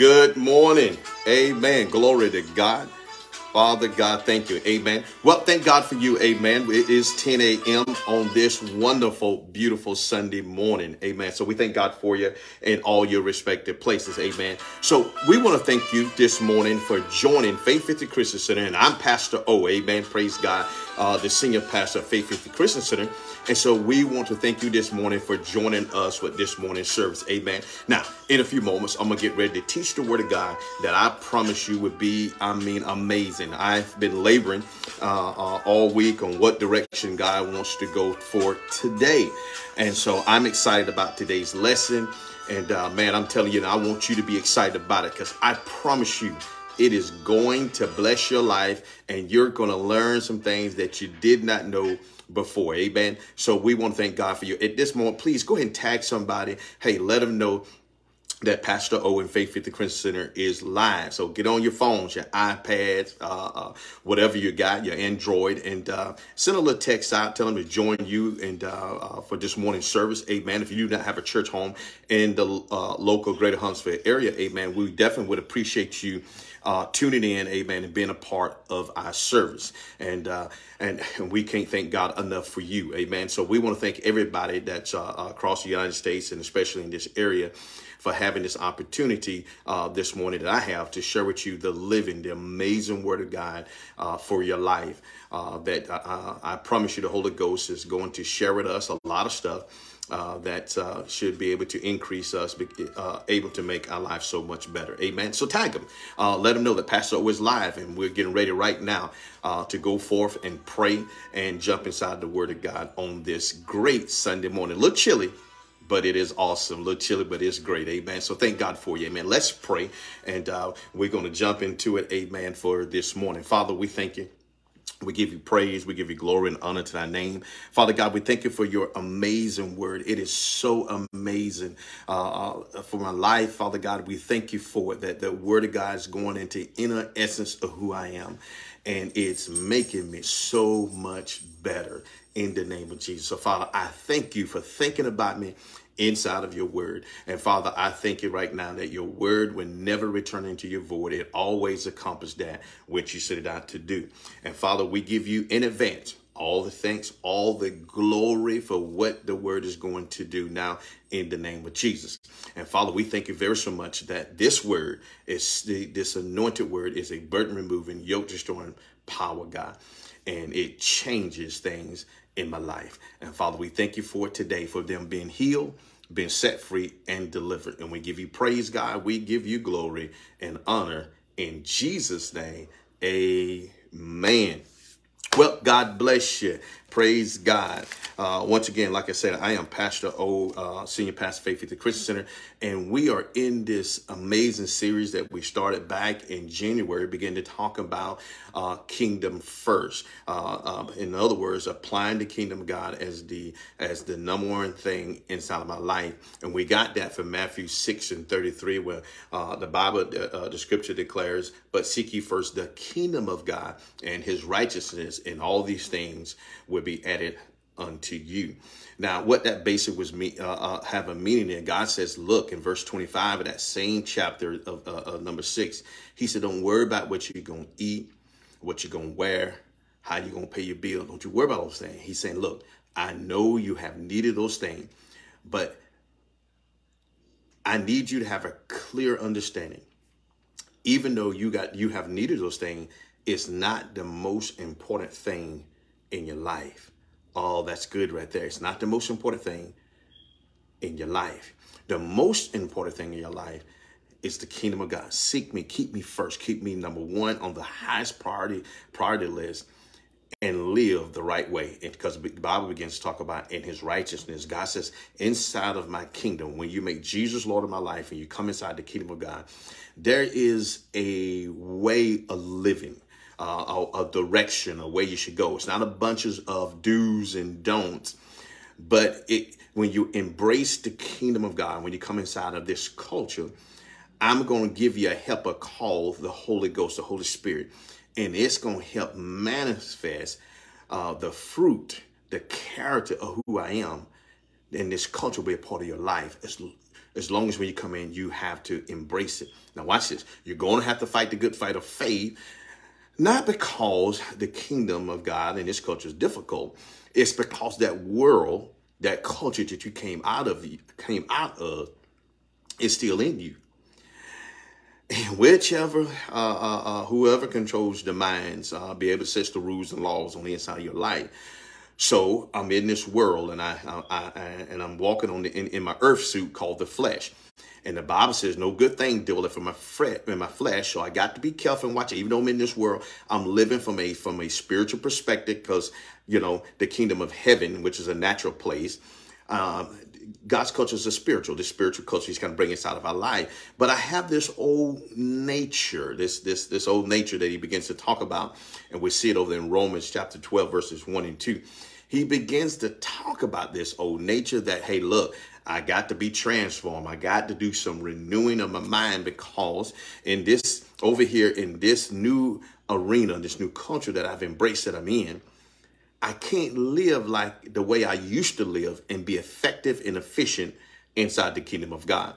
Good morning. Amen. Glory to God. Father God, thank you. Amen. Well, thank God for you. Amen. It is 10 a.m. on this wonderful, beautiful Sunday morning. Amen. So we thank God for you in all your respective places. Amen. So we want to thank you this morning for joining Faith Victory Christian Center. And I'm Pastor O. Amen. Praise God, uh, the senior pastor of Faith Victory Christian Center. And so we want to thank you this morning for joining us with this morning's service. Amen. Now, in a few moments, I'm going to get ready to teach the word of God that I promise you would be, I mean, amazing. I've been laboring uh, uh, all week on what direction God wants to go for today. And so I'm excited about today's lesson. And uh, man, I'm telling you, I want you to be excited about it because I promise you, it is going to bless your life and you're going to learn some things that you did not know before. Amen. So we want to thank God for you. At this moment, please go ahead and tag somebody. Hey, let them know that Pastor O and Faith Victory Christian Center is live. So get on your phones, your iPads, uh, uh, whatever you got, your Android, and uh, send a little text out. Tell them to join you and uh, uh, for this morning service. Amen. If you do not have a church home in the uh, local Greater Huntsville area, amen, we definitely would appreciate you uh, tuning in, amen, and being a part of our service. And, uh, and, and we can't thank God enough for you, amen. So we want to thank everybody that's uh, across the United States and especially in this area for having this opportunity uh, this morning that I have to share with you the living, the amazing Word of God uh, for your life. Uh, that uh, I promise you, the Holy Ghost is going to share with us a lot of stuff uh, that uh, should be able to increase us, be, uh, able to make our life so much better. Amen. So tag them. Uh, let them know that Pastor O is live and we're getting ready right now uh, to go forth and pray and jump inside the Word of God on this great Sunday morning. A little chilly, but it is awesome. A little chilly, but it's great. Amen. So thank God for you. Amen. Let's pray. And uh, we're going to jump into it. Amen. For this morning. Father, we thank you. We give you praise. We give you glory and honor to thy name. Father God, we thank you for your amazing word. It is so amazing uh, uh, for my life. Father God, we thank you for it, that the word of God is going into inner essence of who I am. And it's making me so much better in the name of Jesus. So Father, I thank you for thinking about me inside of your word. And Father, I thank you right now that your word will never return into your void. It always accomplishes that which you set it out to do. And Father, we give you in advance all the thanks, all the glory for what the word is going to do now in the name of Jesus. And Father, we thank you very so much that this word is this anointed word is a burden removing, yoke destroying power, God. And it changes things in my life. And Father, we thank you for today, for them being healed, being set free, and delivered. And we give you praise, God. We give you glory and honor in Jesus' name. Amen. Well, God bless you. Praise God. Uh, once again, like I said, I am Pastor O, uh, Senior Pastor Faith at the Christian Center, and we are in this amazing series that we started back in January, begin to talk about uh, kingdom first. Uh, um, in other words, applying the kingdom of God as the as the number one thing inside of my life, and we got that from Matthew six and thirty three, where uh, the Bible, uh, the Scripture declares, "But seek ye first the kingdom of God and His righteousness, and all these things will." Will be added unto you. Now, what that basic was me uh, uh, have a meaning there. God says, look in verse 25 of that same chapter of, uh, of number six, he said, don't worry about what you're going to eat, what you're going to wear, how you're going to pay your bill. Don't you worry about those things. He's saying, look, I know you have needed those things, but I need you to have a clear understanding. Even though you got you have needed those things, it's not the most important thing in your life. Oh, that's good right there. It's not the most important thing in your life. The most important thing in your life is the kingdom of God. Seek me, keep me first, keep me number one on the highest priority priority list and live the right way. And because the Bible begins to talk about in his righteousness, God says, inside of my kingdom, when you make Jesus Lord of my life and you come inside the kingdom of God, there is a way of living uh, a, a direction, a way you should go. It's not a bunches of do's and don'ts, but it when you embrace the kingdom of God, when you come inside of this culture, I'm going to give you a helper called the Holy Ghost, the Holy Spirit, and it's going to help manifest uh, the fruit, the character of who I am. And this culture will be a part of your life. It's, as long as when you come in, you have to embrace it. Now, watch this. You're going to have to fight the good fight of faith, not because the kingdom of God in this culture is difficult. It's because that world, that culture that you came out of, came out of, is still in you. And whichever, uh, uh, uh, whoever controls the minds, uh, be able to set the rules and laws on the inside of your life. So I'm in this world, and I, I, I and I'm walking on the, in, in, my earth suit called the flesh. And the Bible says, "No good thing dwelleth in my fret in my flesh." So I got to be careful and watch. Even though I'm in this world, I'm living from a from a spiritual perspective, because you know the kingdom of heaven, which is a natural place. Um, God's culture is a spiritual. This spiritual culture He's going to bring us out of our life. But I have this old nature, this this this old nature that He begins to talk about, and we see it over in Romans chapter 12, verses 1 and 2 he begins to talk about this old nature that, hey, look, I got to be transformed. I got to do some renewing of my mind because in this, over here in this new arena, this new culture that I've embraced that I'm in, I can't live like the way I used to live and be effective and efficient inside the kingdom of God.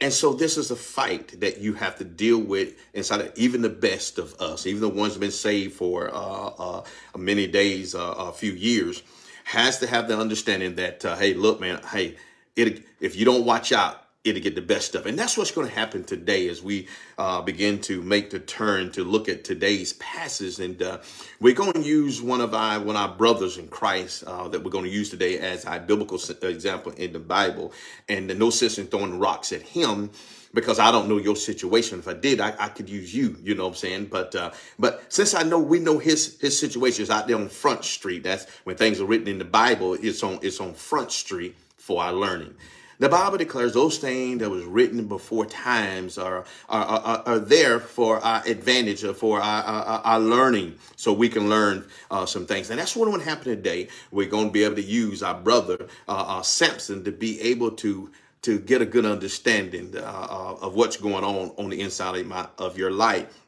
And so this is a fight that you have to deal with inside of even the best of us, even the ones who've been saved for uh, uh, many days, uh, a few years, has to have the understanding that, uh, hey, look, man, hey, it, if you don't watch out, it'll get the best of. And that's what's going to happen today as we uh, begin to make the turn to look at today's passages. And uh, we're going to use one of our one of our brothers in Christ uh, that we're going to use today as our biblical example in the Bible. And no sense in throwing rocks at him because I don't know your situation. If I did, I, I could use you, you know what I'm saying? But uh, but since I know we know his his situation is out there on Front Street. That's when things are written in the Bible, it's on it's on Front Street for our learning. The Bible declares those things that was written before times are, are, are, are there for our advantage or for our, our, our learning so we can learn uh, some things. And that's what would happen today. We're going to be able to use our brother, uh, uh, Samson, to be able to to get a good understanding uh, uh, of what's going on on the inside of, my, of your life.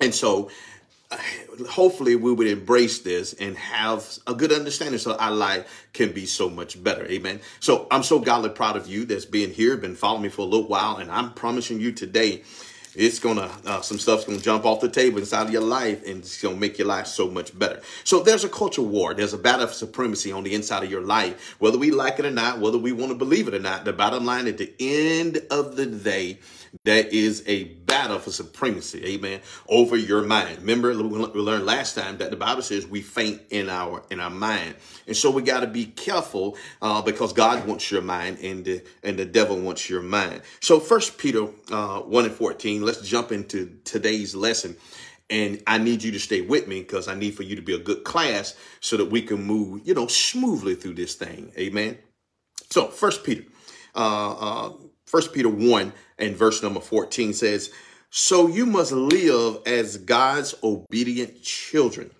And so hopefully we would embrace this and have a good understanding so our life can be so much better. Amen. So I'm so godly proud of you that's been here, been following me for a little while. And I'm promising you today, it's gonna uh, some stuff's gonna jump off the table inside of your life and it's gonna make your life so much better so there's a culture war there's a battle of supremacy on the inside of your life whether we like it or not whether we want to believe it or not the bottom line at the end of the day there is a battle for supremacy, amen, over your mind. Remember, we learned last time that the Bible says we faint in our in our mind, and so we got to be careful uh, because God wants your mind, and the and the devil wants your mind. So, First Peter uh, one and fourteen. Let's jump into today's lesson. And I need you to stay with me because I need for you to be a good class so that we can move, you know, smoothly through this thing. Amen. So, First Peter, uh, uh, First Peter 1 and verse number 14 says, So you must live as God's obedient children.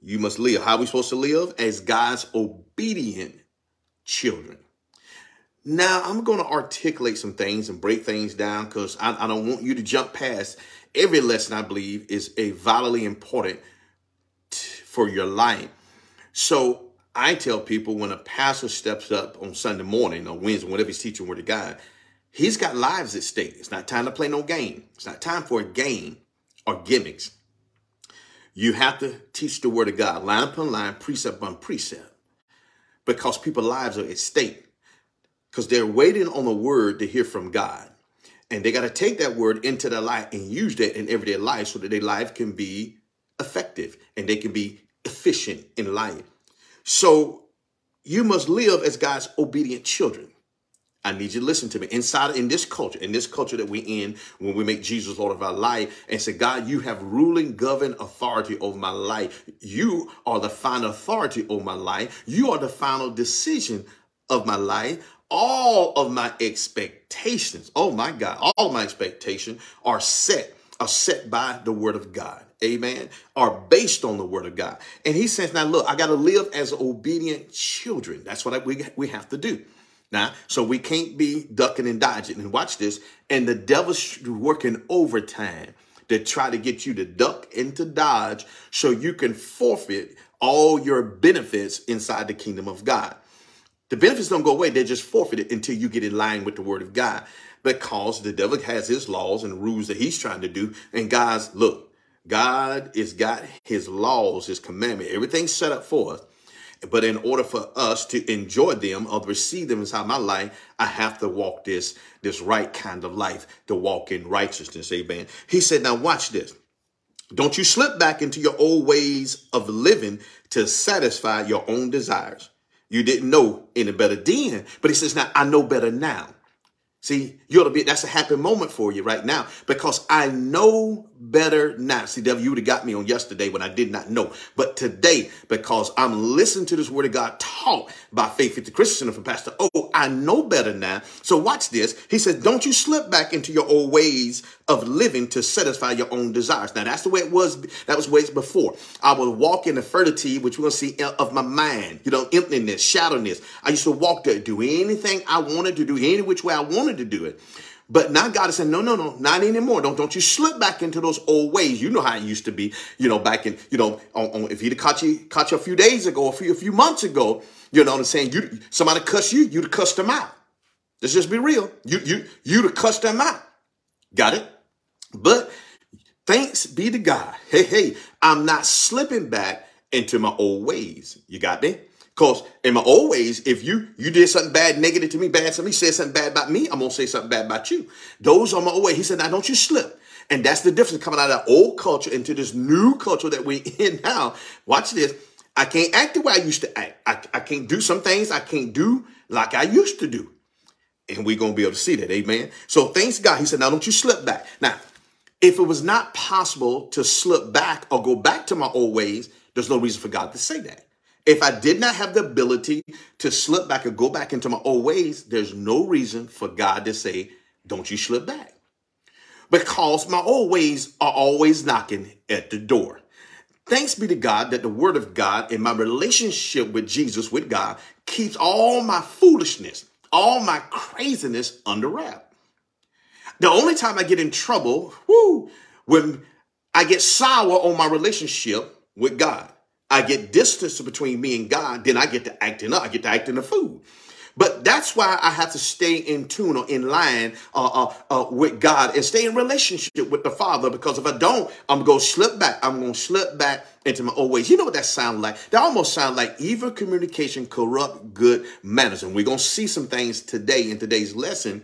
You must live. How are we supposed to live? As God's obedient children. Now, I'm going to articulate some things and break things down because I, I, don't want you to jump past. Every lesson, I believe, is a vitally important for your life. So I tell people when a pastor steps up on Sunday morning or Wednesday, whatever he's teaching Word of God, he's got lives at stake. It's not time to play no game. It's not time for a game or gimmicks. You have to teach the Word of God, line upon line, precept upon precept, because people's lives are at stake. Because they're waiting on the Word to hear from God. And they got to take that Word into their life and use that in everyday life so that their life can be effective and they can be efficient in life. So you must live as God's obedient children. I need you to listen to me. Inside in this culture, in this culture that we're in, when we make Jesus Lord of our life and say, God, you have ruling, govern authority over my life. You are the final authority over my life. You are the final decision of my life. All of my expectations, oh my God, all my expectations are set, are set by the word of God amen, are based on the word of God. And he says, now look, I got to live as obedient children. That's what I, we, we have to do. Now, so we can't be ducking and dodging. And watch this. And the devil's working overtime to try to get you to duck and to dodge so you can forfeit all your benefits inside the kingdom of God. The benefits don't go away. They're just forfeited until you get in line with the word of God. Because the devil has his laws and rules that he's trying to do. And guys, look, God has got his laws, his commandment, everything set up for us. But in order for us to enjoy them or receive them inside my life, I have to walk this, this right kind of life, to walk in righteousness. Amen. He said, now watch this. Don't you slip back into your old ways of living to satisfy your own desires. You didn't know any better then, but he says, now I know better now. See, you ought to be, that's a happy moment for you right now because I know better now. See, devil, you would have got me on yesterday when I did not know. But today, because I'm listening to this word of God taught by Faith the Christian from Pastor Oh, I know better now. So watch this. He says, don't you slip back into your old ways of living to satisfy your own desires. Now, that's the way it was. That was ways before. I would walk in the fertility, which we're going to see uh, of my mind, you know, emptiness, shadowness. I used to walk there, do anything I wanted to do, any which way I wanted to do it. But now God is saying, no, no, no, not anymore. Don't, don't you slip back into those old ways. You know how it used to be, you know, back in, you know, on, on, if he'd caught you, caught you a few days ago, a few, a few months ago, you know what I'm saying? You, somebody cuss you, you'd cuss them out. Let's just be real. You, you, you'd cussed them out. Got it? But thanks be to God. Hey, hey, I'm not slipping back into my old ways. You got me? Because in my old ways, if you you did something bad, negative to me, bad to me, said something bad about me, I'm gonna say something bad about you. Those are my old ways. He said, now don't you slip. And that's the difference coming out of that old culture into this new culture that we're in now. Watch this. I can't act the way I used to act. I, I can't do some things I can't do like I used to do. And we're going to be able to see that. Amen. So thanks God. He said, now don't you slip back. Now, if it was not possible to slip back or go back to my old ways, there's no reason for God to say that. If I did not have the ability to slip back or go back into my old ways, there's no reason for God to say, don't you slip back. Because my old ways are always knocking at the door. Thanks be to God that the word of God and my relationship with Jesus, with God, keeps all my foolishness, all my craziness under wrap. The only time I get in trouble, whoo, when I get sour on my relationship with God. I get distance between me and God, then I get to acting up. I get to acting a fool. But that's why I have to stay in tune or in line uh, uh, uh, with God and stay in relationship with the Father. Because if I don't, I'm going to slip back. I'm going to slip back into my old ways. You know what that sounds like? That almost sounds like evil communication corrupt good manners. And we're going to see some things today in today's lesson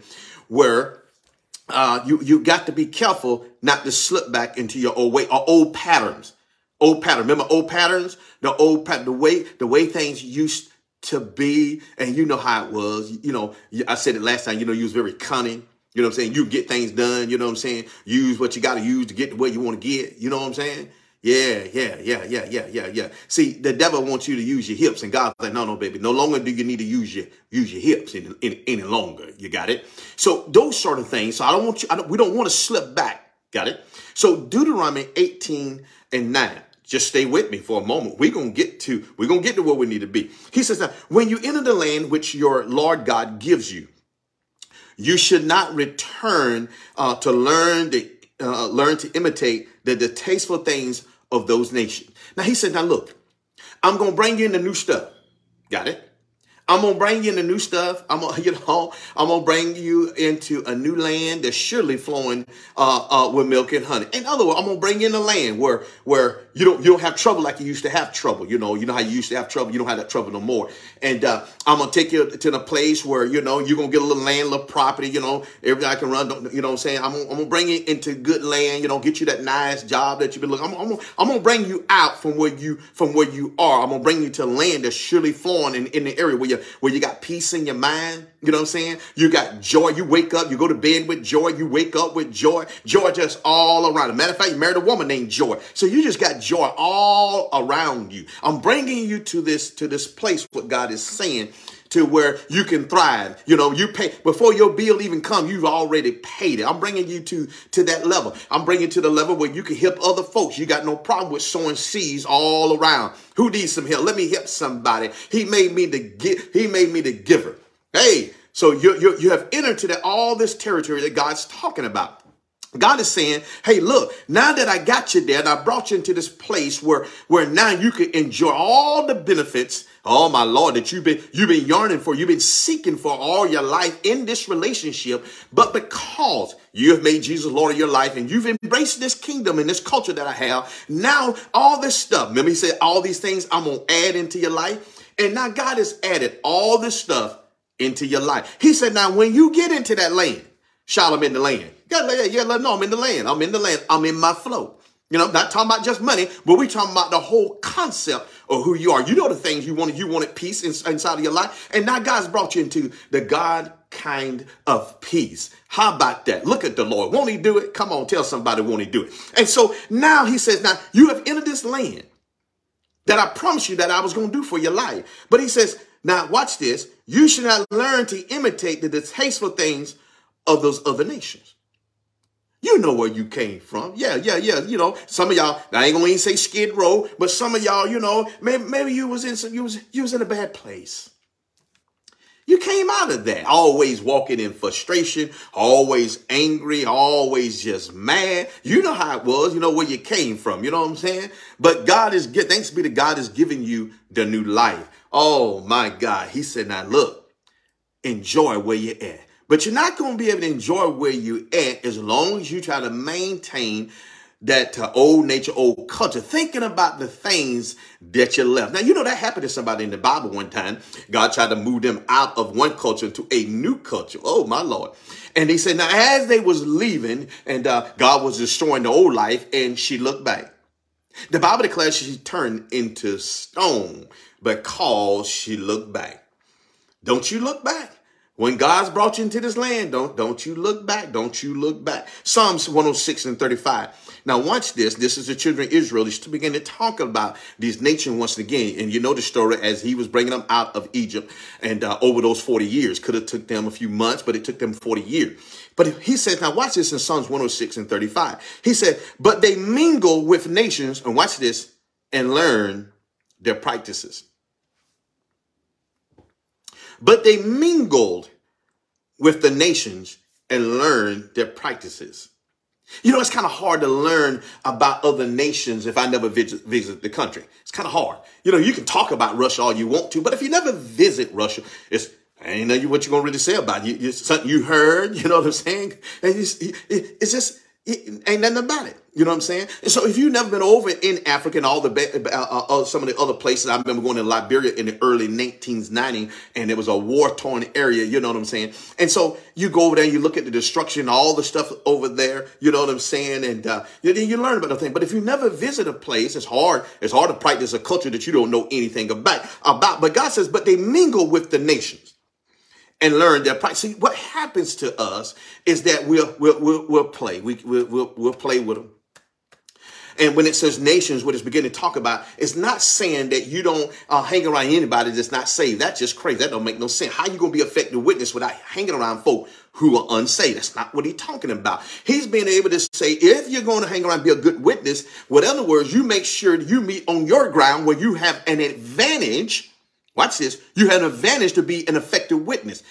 where uh, you, you got to be careful not to slip back into your old way or old patterns. Old pattern. Remember old patterns? The old pattern, the way, the way things used to be. And you know how it was. You know, I said it last time, you know, you was very cunning. You know what I'm saying? You get things done. You know what I'm saying? Use what you got to use to get to where you want to get. You know what I'm saying? Yeah, yeah, yeah, yeah, yeah, yeah, yeah. See, the devil wants you to use your hips, and God's like, no, no, baby, no longer do you need to use your use your hips any, any, any longer. You got it. So those sort of things. So I don't want you. Don't, we don't want to slip back. Got it. So Deuteronomy 18 and 9. Just stay with me for a moment. We're going to get to, we're going to get to where we need to be. He says that when you enter the land which your Lord God gives you, you should not return uh, to learn the, uh, learn to imitate the distasteful things of those nations. Now he said, now look, I'm going to bring you in the new stuff. Got it? I'm gonna bring you into new stuff. I'm gonna, you know, I'm gonna bring you into a new land that's surely flowing uh, uh, with milk and honey. In other words, I'm gonna bring you in a land where where you don't you don't have trouble like you used to have trouble. You know, you know how you used to have trouble. You don't have that trouble no more. And uh, I'm gonna take you to the place where you know you're gonna get a little land, little property. You know, everybody can run. You know what I'm saying? I'm, I'm gonna bring you into good land. You know, get you that nice job that you've been looking. I'm, I'm, gonna, I'm gonna bring you out from where you from where you are. I'm gonna bring you to land that's surely flowing in, in the area where you where you got peace in your mind. You know what I'm saying? You got joy. You wake up, you go to bed with joy. You wake up with joy. Joy just all around. As a matter of fact, you married a woman named Joy. So you just got joy all around you. I'm bringing you to this, to this place, what God is saying to where you can thrive. You know, you pay before your bill even come, you've already paid it. I'm bringing you to to that level. I'm bringing you to the level where you can help other folks. You got no problem with sowing seeds all around. Who needs some help? Let me help somebody. He made me the give. He made me the giver. Hey, so you you you have entered to that all this territory that God's talking about. God is saying, hey, look, now that I got you there and I brought you into this place where, where now you can enjoy all the benefits, oh my Lord, that you've been, you've been yearning for, you've been seeking for all your life in this relationship. But because you have made Jesus Lord of your life and you've embraced this kingdom and this culture that I have, now all this stuff, remember he said, all these things I'm going to add into your life. And now God has added all this stuff into your life. He said, now when you get into that land, in the land. Yeah, yeah, yeah, no, I'm in the land. I'm in the land. I'm in my flow. You know, not talking about just money, but we talking about the whole concept of who you are. You know the things you wanted. You wanted peace inside of your life. And now God's brought you into the God kind of peace. How about that? Look at the Lord. Won't he do it? Come on, tell somebody, won't he do it? And so now he says, now you have entered this land that I promised you that I was going to do for your life. But he says, now watch this. You should not learn to imitate the distasteful things of those other nations. You know where you came from. Yeah, yeah, yeah. You know, some of y'all, I ain't gonna even say skid row, but some of y'all, you know, maybe, maybe you was in some, you was you was in a bad place. You came out of that, always walking in frustration, always angry, always just mad. You know how it was. You know where you came from. You know what I'm saying? But God is, thanks be to God is giving you the new life. Oh my God. He said, now look, enjoy where you're at. But you're not going to be able to enjoy where you're at as long as you try to maintain that uh, old nature, old culture, thinking about the things that you left. Now, you know, that happened to somebody in the Bible one time. God tried to move them out of one culture to a new culture. Oh, my Lord. And he said, now, as they was leaving and uh, God was destroying the old life and she looked back. The Bible declares she turned into stone because she looked back. Don't you look back. When God's brought you into this land, don't, don't you look back. Don't you look back. Psalms 106 and 35. Now watch this. This is the children of Israel. He's beginning to talk about these nations once again. And you know the story as he was bringing them out of Egypt and uh, over those 40 years. Could have took them a few months, but it took them 40 years. But he says, now watch this in Psalms 106 and 35. He said, but they mingle with nations, and watch this, and learn their practices. But they mingled with the nations and learn their practices. You know, it's kind of hard to learn about other nations if I never visit, visit the country. It's kind of hard. You know, you can talk about Russia all you want to, but if you never visit Russia, it's I ain't know you what you're gonna really say about it. You, it's something you heard. You know what I'm saying? And it's, it's just it ain't nothing about it. You know what I'm saying? And so if you've never been over in Africa and all the uh, uh, uh, some of the other places, I remember going to Liberia in the early 1990s and it was a war torn area. You know what I'm saying? And so you go over there and you look at the destruction, all the stuff over there. You know what I'm saying? And uh, you, you learn about the thing. But if you never visit a place, it's hard. It's hard to practice a culture that you don't know anything about. About. But God says, but they mingle with the nations and learn their price. See, what happens to us is that we'll, we'll, we'll, we'll play. We, we'll, we'll, we'll play with them. And when it says nations, what it's beginning to talk about, it's not saying that you don't uh, hang around anybody that's not saved. That's just crazy. That don't make no sense. How you going to be effective witness without hanging around folk who are unsaved? That's not what he's talking about. He's being able to say, if you're going to hang around, be a good witness, with other words, you make sure you meet on your ground where you have an advantage Watch this. You had an advantage to be an effective witness.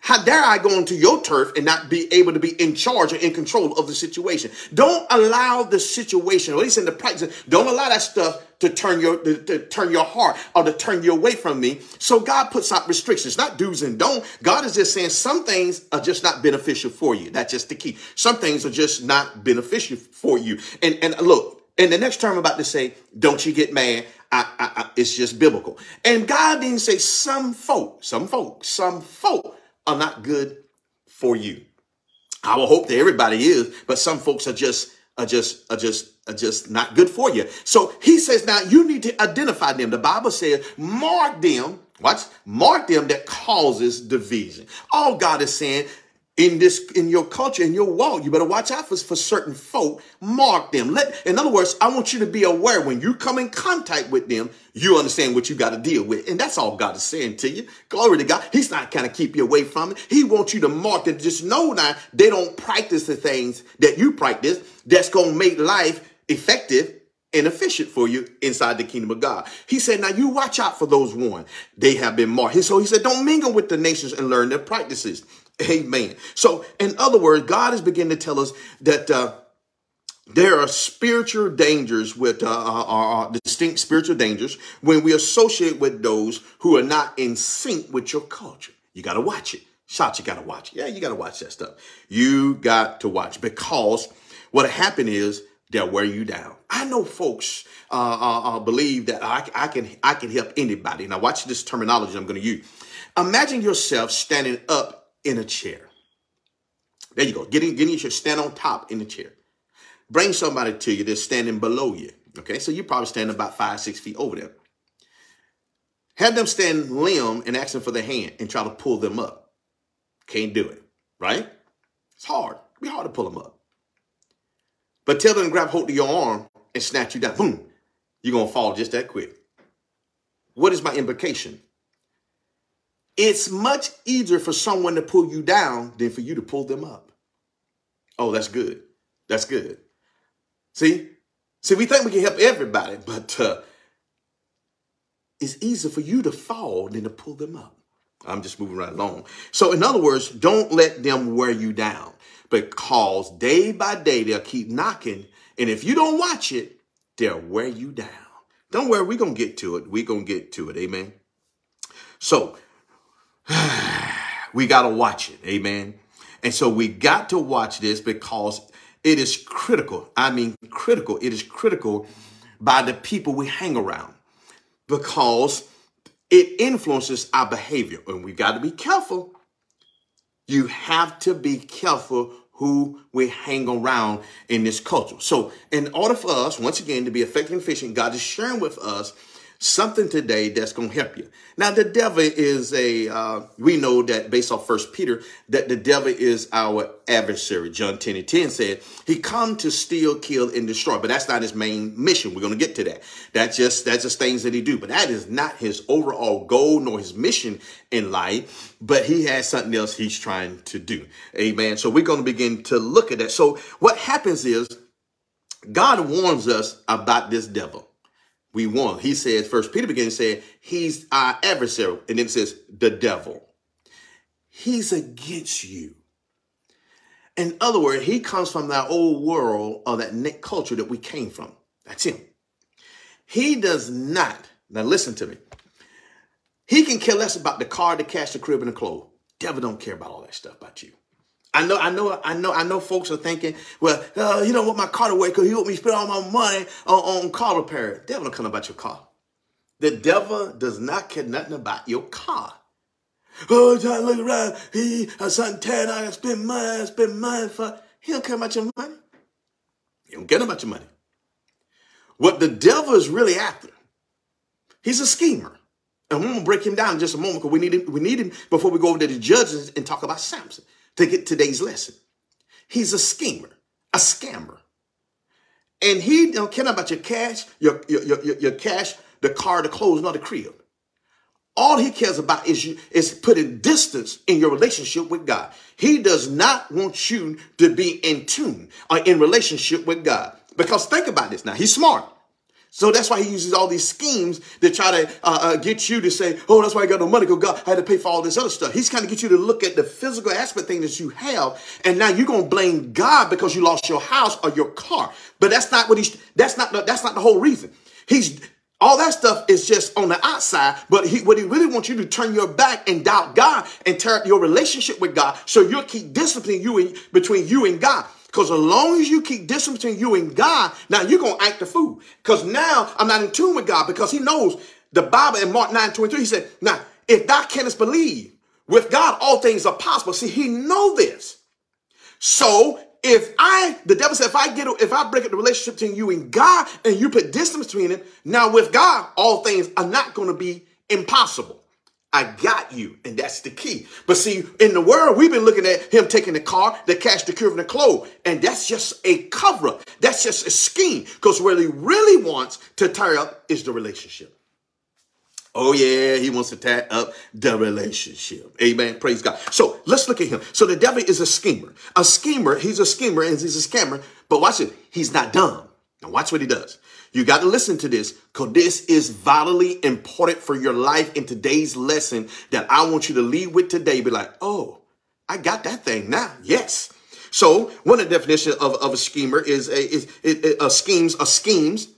How dare I go into your turf and not be able to be in charge or in control of the situation? Don't allow the situation, or at least in the practice, don't allow that stuff to turn your to, to turn your heart or to turn you away from me. So God puts out restrictions, not do's and don't. God is just saying some things are just not beneficial for you. That's just the key. Some things are just not beneficial for you. And and look, in the next term I'm about to say, don't you get mad. I, I, I, it's just biblical. And God didn't say some folk, some folk, some folk are not good for you. I will hope that everybody is, but some folks are just are just are just are just not good for you. So he says now you need to identify them. The Bible says mark them. Watch, mark them that causes division. All God is saying in this in your culture in your walk you better watch out for, for certain folk mark them let in other words i want you to be aware when you come in contact with them you understand what you got to deal with and that's all god is saying to you glory to god he's not kind of keep you away from it he wants you to mark it just know now they don't practice the things that you practice that's going to make life effective and efficient for you inside the kingdom of God. He said, now you watch out for those one. They have been marked. So he said, don't mingle with the nations and learn their practices. Amen. So, in other words, God is beginning to tell us that uh, there are spiritual dangers with uh, uh, uh, distinct spiritual dangers when we associate with those who are not in sync with your culture. You got to watch it. Shots, you got to watch. Yeah, you got to watch that stuff. You got to watch because what happened is they'll wear you down. I know folks uh, uh, uh, believe that I, I, can I can help anybody. Now watch this terminology I'm going to use. Imagine yourself standing up in a chair. There you go. Getting getting your stand on top in the chair. Bring somebody to you that's standing below you. Okay, so you're probably stand about five six feet over them. Have them stand limb and ask them for their hand and try to pull them up. Can't do it, right? It's hard. It'd be hard to pull them up. But tell them to grab hold of your arm and snatch you down. Boom. You're going to fall just that quick. What is my implication? It's much easier for someone to pull you down than for you to pull them up. Oh, that's good. That's good. See? See, we think we can help everybody, but uh, it's easier for you to fall than to pull them up. I'm just moving right along. So, in other words, don't let them wear you down because day by day they'll keep knocking. And if you don't watch it, they'll wear you down. Don't worry, we're going to get to it. We're going to get to it. Amen. So, we got to watch it. Amen. And so we got to watch this because it is critical. I mean, critical. It is critical by the people we hang around because it influences our behavior. And we've got to be careful. You have to be careful who we hang around in this culture. So, in order for us, once again, to be effective and efficient, God is sharing with us something today that's going to help you. Now, the devil is a, uh, we know that based off First Peter, that the devil is our adversary. John 10 and 10 said, he come to steal, kill, and destroy. But that's not his main mission. We're going to get to that. That's just, that's just things that he do. But that is not his overall goal nor his mission in life. But he has something else he's trying to do. Amen. So we're going to begin to look at that. So what happens is God warns us about this devil we won. He says, First Peter begins saying, He's our adversary. And then it says, the devil. He's against you. In other words, he comes from that old world or that culture that we came from. That's him. He does not, now listen to me. He can care less about the car, the cash, the crib, and the clothes. Devil don't care about all that stuff about you. I know, I know, I know, I know folks are thinking, well, uh, you don't want my car to work because you want me to spend all my money on, on car repair. Devil don't care about your car. The devil does not care nothing about your car. Oh, John, look around. He, a son, ten, I spend money, I spend money for. He don't care about your money. He don't care about your money. What the devil is really after, he's a schemer. And we're going to break him down in just a moment because we need him, we need him before we go over to the judges and talk about Samson to get today's lesson. He's a schemer, a scammer. And he don't care about your cash, your, your, your, your cash, the car, the clothes, nor the crib. All he cares about is you is putting distance in your relationship with God. He does not want you to be in tune or in relationship with God. Because think about this now. He's smart. So that's why he uses all these schemes to try to uh, uh, get you to say, oh, that's why I got no money because God I had to pay for all this other stuff. He's kind of get you to look at the physical aspect thing that you have. And now you're going to blame God because you lost your house or your car. But that's not what he's, that's not, the, that's not the whole reason. He's, all that stuff is just on the outside, but he, what he really wants you to turn your back and doubt God and tear up your relationship with God. So you'll keep disciplining you and, between you and God. Because as long as you keep distance between you and God, now you're going to act the fool. Because now I'm not in tune with God because he knows the Bible in Mark 9, 23, he said, now, if thou canst believe, with God, all things are possible. See, he know this. So if I, the devil said, if I get, if I break up the relationship between you and God and you put distance between it, now with God, all things are not going to be impossible. I got you. And that's the key. But see, in the world, we've been looking at him taking the car, the cash, the curve, and the clothes. And that's just a cover up. That's just a scheme. Because what he really wants to tie up is the relationship. Oh, yeah, he wants to tie up the relationship. Amen. Praise God. So let's look at him. So the devil is a schemer. A schemer, he's a schemer and he's a scammer. But watch it. He's not dumb. Now watch what he does. You got to listen to this because this is vitally important for your life in today's lesson that I want you to leave with today. Be like, oh, I got that thing now. Yes. So one of the definitions of, of a schemer is a, is, a schemes, a schemes.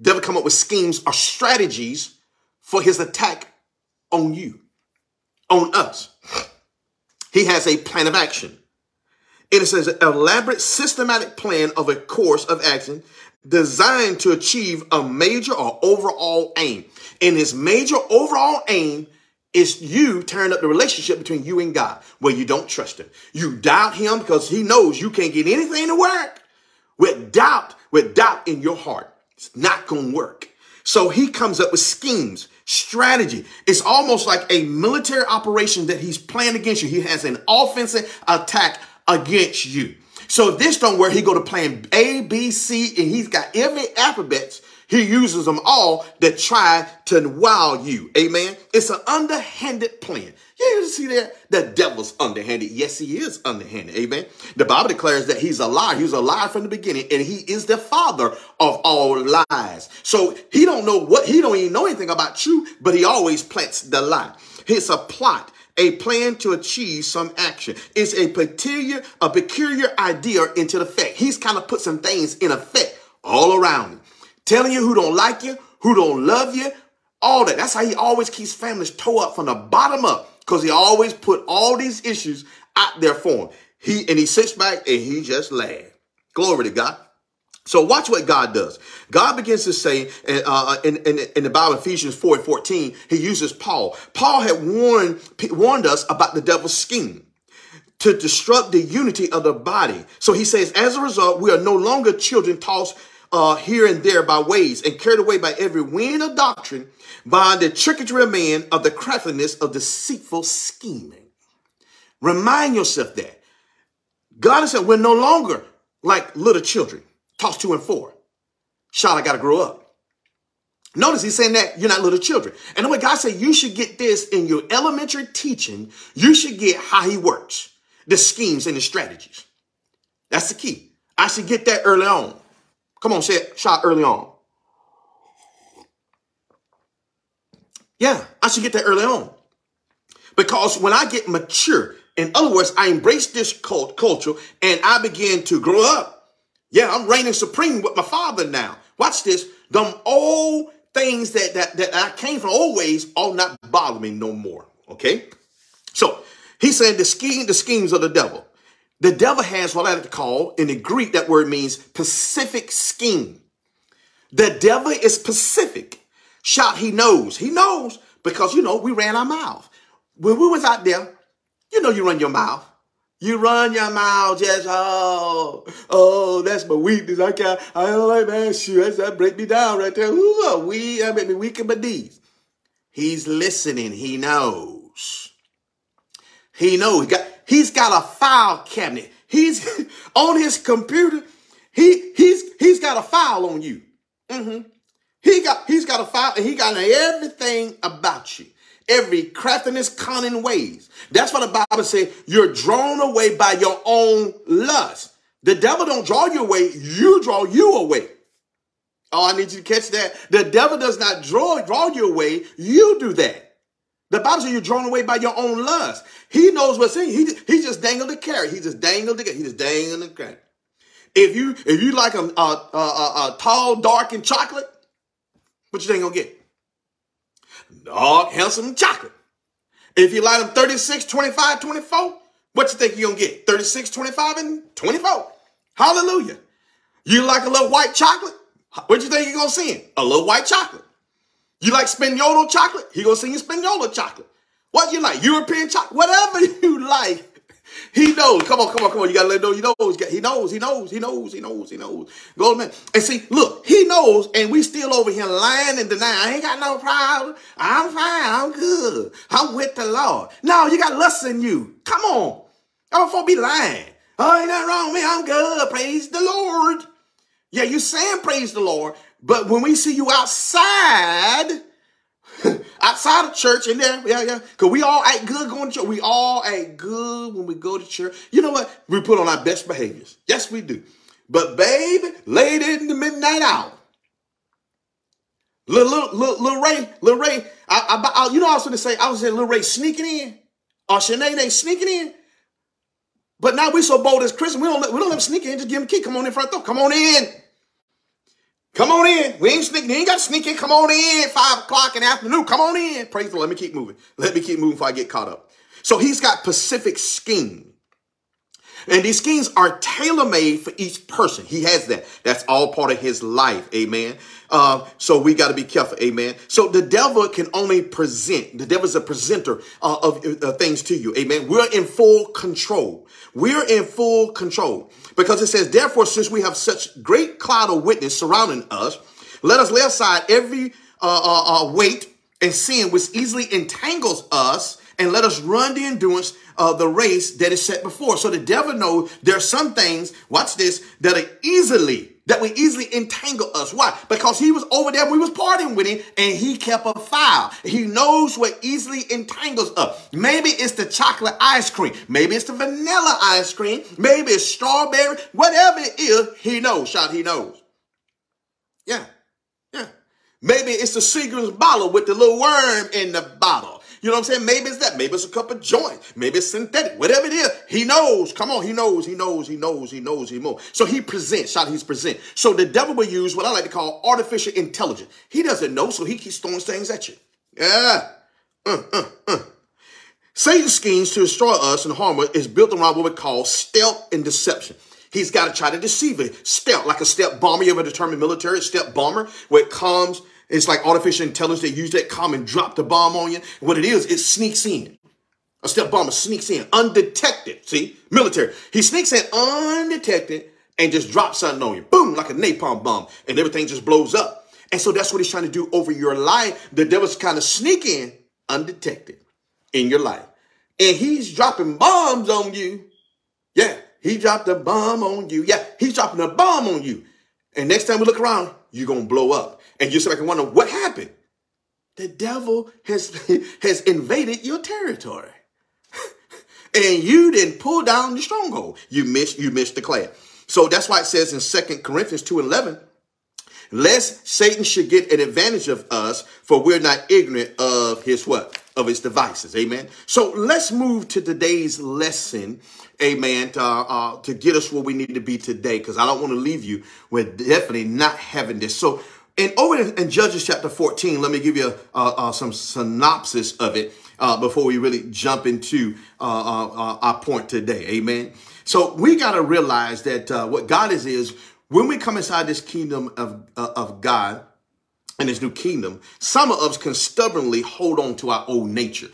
Devil come up with schemes or strategies for his attack on you, on us. He has a plan of action. It is an elaborate systematic plan of a course of action designed to achieve a major or overall aim. And his major overall aim is you tearing up the relationship between you and God, where you don't trust him. You doubt him because he knows you can't get anything to work with doubt, with doubt in your heart. It's not going to work. So he comes up with schemes, strategy. It's almost like a military operation that he's planning against you. He has an offensive attack against you. So this don't work, he go to plan A, B, C, and he's got every alphabet he uses them all to try to wow you. Amen. It's an underhanded plan. Yeah, you see that? The devil's underhanded. Yes, he is underhanded. Amen. The Bible declares that he's a liar. He was a liar from the beginning, and he is the father of all lies. So he don't know what he don't even know anything about you, but he always plants the lie. It's a plot a plan to achieve some action. It's a peculiar, a peculiar idea into effect. He's kind of put some things in effect all around telling you who don't like you, who don't love you, all that. That's how he always keeps families toe up from the bottom up because he always put all these issues out there for him. He and he sits back and he just laughs. Glory to God. So watch what God does. God begins to say uh, in, in, in, the Bible, Ephesians 4 and 14, he uses Paul. Paul had warned, warned us about the devil's scheme to disrupt the unity of the body. So he says, as a result, we are no longer children tossed uh, here and there by ways and carried away by every wind of doctrine, by the trickery of man, of the craftiness of deceitful scheming. Remind yourself that. God has said we're no longer like little children, tossed two and four. Child, I got to grow up. Notice he's saying that you're not little children. And the way God said you should get this in your elementary teaching, you should get how he works, the schemes and the strategies. That's the key. I should get that early on. Come on, say it, shot early on. Yeah, I should get that early on. Because when I get mature, in other words, I embrace this cult, culture and I begin to grow up. Yeah, I'm reigning supreme with my father now. Watch this. Them old things that, that, that I came from always all not bother me no more. Okay? So he said the scheme, the schemes of the devil. The devil has what I like to call, in the Greek, that word means specific scheme. The devil is specific. Shout, he knows. He knows because, you know, we ran our mouth. When we was out there, you know you run your mouth. You run your mouth just, oh, oh, that's my weakness. I can't, I don't like that shit. That's, that break me down right there. Ooh, we, that make me weak in my knees. He's listening. He knows. He knows. He got, he's got a file cabinet. He's on his computer. He he's he's got a file on you. Mm-hmm. He got he's got a file and he got everything about you. Every craftiness, cunning ways. That's what the Bible says. You're drawn away by your own lust. The devil don't draw you away. You draw you away. Oh, I need you to catch that. The devil does not draw, draw you away. You do that. The Bible says you're drawn away by your own lust. He knows what's in you. He, he just dangled the carrot. He just dangled the He just dangled the carrot. If you if you like a, a, a, a, tall, dark, and chocolate, what you you're gonna get? Dark, handsome chocolate. If you like them 36, 25, 24, what you think you're gonna get? 36, 25, and 24. Hallelujah. You like a little white chocolate? What you think you're gonna see? A little white chocolate. You like Spaniolo chocolate? He gonna sing you Spaniolo chocolate. What you like? European chocolate? Whatever you like. He knows. Come on, come on, come on. You gotta let him know. He knows. He knows. He knows. He knows. He knows. He knows. Go man. And see, look, he knows, and we still over here lying and denying. I ain't got no problem. I'm fine. I'm good. I'm with the Lord. No, you got lust in you. Come on. I don't want to be lying. Oh, ain't nothing wrong with me. I'm good. Praise the Lord. Yeah, you saying praise the Lord, but when we see you outside, outside of church, in there, yeah, yeah, because we all act good going to church. We all act good when we go to church. You know what? We put on our best behaviors. Yes, we do. But baby, late in the midnight hour, little, little, little Ray, little Ray, I, I, I, you know, I was going to say, I was saying little Ray sneaking in, or Sinead sneaking in. But now we so bold as Christians, we don't we don't let them sneak in. Just give them a key. Come on in front door. Come on in. Come on in. We ain't sneaking. You ain't got to sneak in. Come on in. Five o'clock in the afternoon. Come on in. Praise the Lord. Let me keep moving. Let me keep moving before I get caught up. So he's got specific schemes. And these schemes are tailor-made for each person. He has that. That's all part of his life. Amen. Uh, so we got to be careful. Amen. So the devil can only present. The devil is a presenter uh, of uh, things to you. Amen. We're in full control. We're in full control because it says, therefore, since we have such great cloud of witness surrounding us, let us lay aside every uh, uh, uh, weight and sin which easily entangles us and let us run the endurance of the race that is set before. So the devil knows there are some things, watch this, that are easily, that will easily entangle us. Why? Because he was over there, we was partying with him, and he kept a file. He knows what easily entangles us. Maybe it's the chocolate ice cream. Maybe it's the vanilla ice cream. Maybe it's strawberry. Whatever it is, he knows. Shout, he knows. Yeah. Yeah. Maybe it's the Seagram's bottle with the little worm in the bottle. You know what I'm saying? Maybe it's that. Maybe it's a cup of joint. Maybe it's synthetic. Whatever it is, he knows. Come on, he knows, he knows, he knows, he knows, he knows. So he presents, shout he's present. So the devil will use what I like to call artificial intelligence. He doesn't know, so he keeps throwing things at you. Yeah. Uh, uh, uh. Satan's schemes to destroy us and harm us is built around what we call stealth and deception. He's got to try to deceive it. Stealth, like a stealth bomber. You ever determined military stealth bomber, where it comes it's like artificial intelligence. They use that come and drop the bomb on you. What it is, it sneaks in. A stealth bomber sneaks in undetected. See, military. He sneaks in undetected and just drops something on you. Boom, like a napalm bomb. And everything just blows up. And so that's what he's trying to do over your life. The devil's kind of sneaking undetected in your life. And he's dropping bombs on you. Yeah, he dropped a bomb on you. Yeah, he's dropping a bomb on you. And next time we look around, you're going to blow up. And you sit back and wonder, what happened? The devil has, has invaded your territory. and you didn't pull down the stronghold. You missed, you missed the class. So that's why it says in Second Corinthians 2 and 11, lest Satan should get an advantage of us, for we're not ignorant of his what? Of his devices. Amen. So let's move to today's lesson. Amen. To, uh, to get us where we need to be today, because I don't want to leave you with definitely not having this. So and over in, Judges chapter 14, let me give you uh, uh, some synopsis of it uh, before we really jump into uh, uh, uh, our point today. Amen. So we got to realize that what God is, is when we come inside this kingdom of, of God and this new kingdom, some of us can stubbornly hold on to our old nature.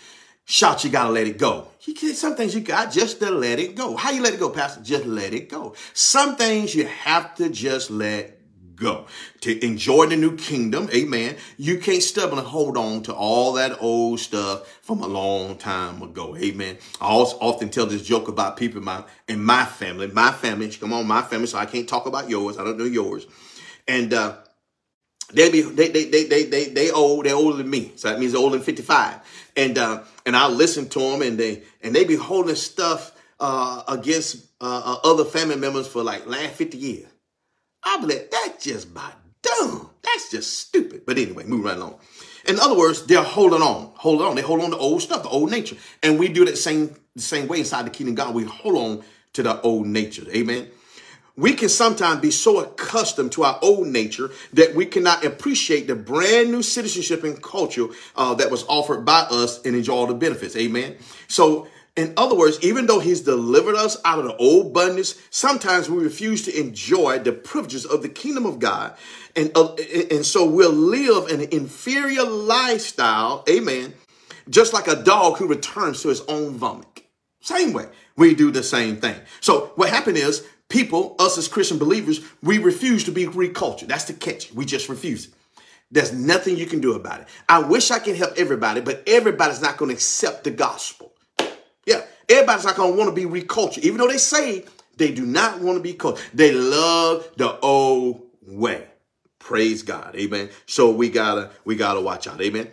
Shout, you got to let it go. You can, some things you got just to let it go. How you let it go, Pastor? Just let it go. Some things you have to just let go. To enjoy the new kingdom, amen, you can't stubbornly hold on to all that old stuff from a long time ago, amen. I also often tell this joke about people in my, in my family, my family, come on, my family, so I can't talk about yours, I don't know yours. And, uh, they be they they they they they they old they're older than me so that means they're older than 55 and uh and i listen to them and they and they be holding stuff uh against uh, uh other family members for like last 50 years I believe that's just about dumb. That's just stupid. But anyway, move right along. In other words, they're holding on, holding on. They hold on to old stuff, the old nature. And we do that same, the same way inside the kingdom of God. We hold on to the old nature. Amen. We can sometimes be so accustomed to our old nature that we cannot appreciate the brand new citizenship and culture uh, that was offered by us and enjoy all the benefits. Amen. So in other words, even though he's delivered us out of the old bondage, sometimes we refuse to enjoy the privileges of the kingdom of God. And, uh, and so we'll live an inferior lifestyle, amen, just like a dog who returns to his own vomit. Same way, we do the same thing. So what happened is people, us as Christian believers, we refuse to be recultured. That's the catch. We just refuse it. There's nothing you can do about it. I wish I could help everybody, but everybody's not going to accept the gospel. Everybody's not going to want to be recultured. Even though they say they do not want to be cultured. They love the old way. Praise God. Amen. So we gotta, we gotta watch out. Amen.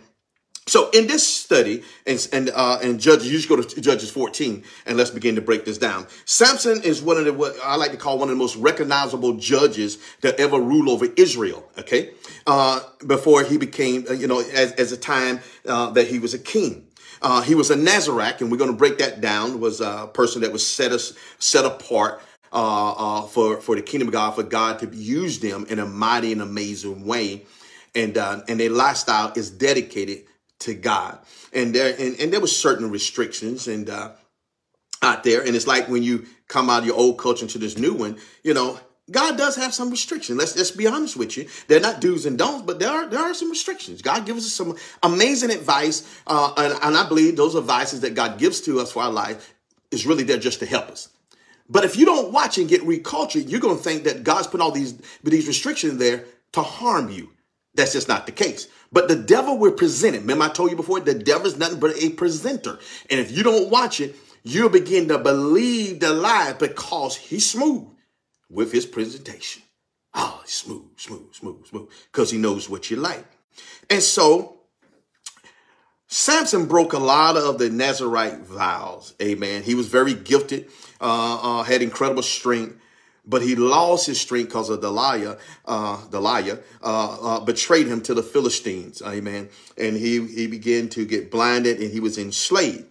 So in this study, and and uh, and Judges, you just go to Judges 14, and let's begin to break this down. Samson is one of the what I like to call one of the most recognizable judges that ever ruled over Israel. Okay, uh, before he became, uh, you know, as as a time uh, that he was a king. Uh, he was a Nazarite, and we're going to break that down. Was a person that was set us set apart uh, uh, for for the kingdom of God, for God to use them in a mighty and amazing way, and uh, and their lifestyle is dedicated to God. And there and, and there was certain restrictions and uh, out there, and it's like when you come out of your old culture into this new one, you know. God does have some restrictions. Let's let's be honest with you. They're not do's and don'ts, but there are there are some restrictions. God gives us some amazing advice, uh, and, and I believe those advices that God gives to us for our life is really there just to help us. But if you don't watch and get recultured, you're going to think that God's put all these, these restrictions there to harm you. That's just not the case. But the devil will present it. Remember, I told you before, the devil is nothing but a presenter. And if you don't watch it, you'll begin to believe the lie because he's smooth with his presentation. Oh, smooth, smooth, smooth, smooth, because he knows what you like. And so Samson broke a lot of the Nazarite vows. Amen. He was very gifted, uh, uh, had incredible strength, but he lost his strength because of Delilah. Uh, Delilah uh, uh, betrayed him to the Philistines. Amen. And he he began to get blinded, and he was enslaved.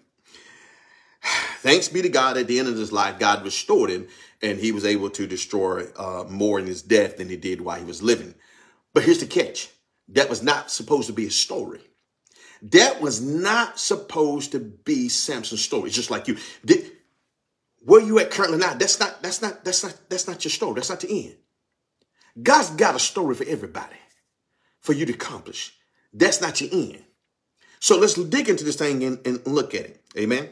Thanks be to God. At the end of his life, God restored him, and he was able to destroy uh, more in his death than he did while he was living. But here's the catch: that was not supposed to be a story. That was not supposed to be Samson's story. It's Just like you. Did, where you at currently now, that's not, that's not, that's not, that's not your story. That's not the end. God's got a story for everybody for you to accomplish. That's not your end. So let's dig into this thing and, and look at it. Amen.